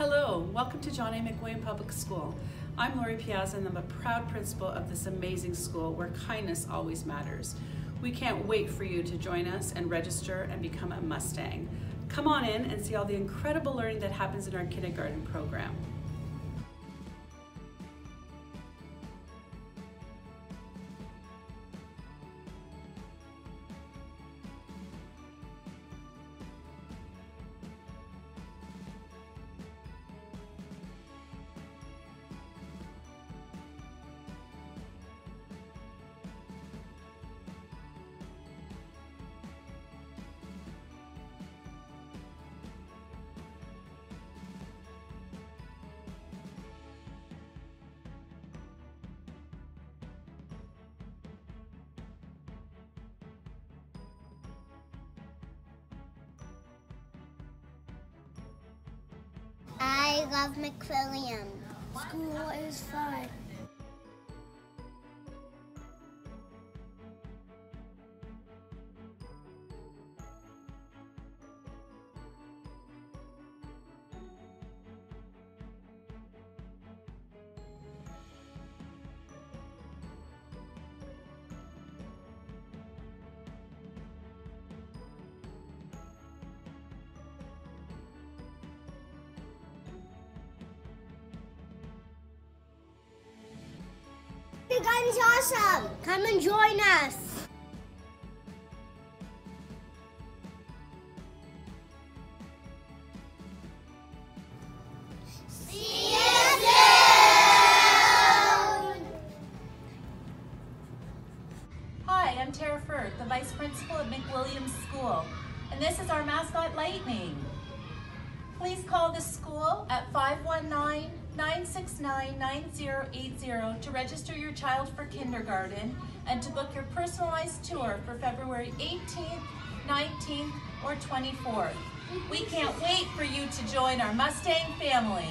Hello, welcome to John A. McWilliam Public School. I'm Lori Piazza and I'm a proud principal of this amazing school where kindness always matters. We can't wait for you to join us and register and become a Mustang. Come on in and see all the incredible learning that happens in our kindergarten program. Love McWilliam. School is fun. Big is awesome. Come and join us. I'm Tara Firth, the Vice Principal at McWilliams School, and this is our mascot, Lightning. Please call the school at 519-969-9080 to register your child for kindergarten and to book your personalized tour for February 18th, 19th, or 24th. We can't wait for you to join our Mustang family.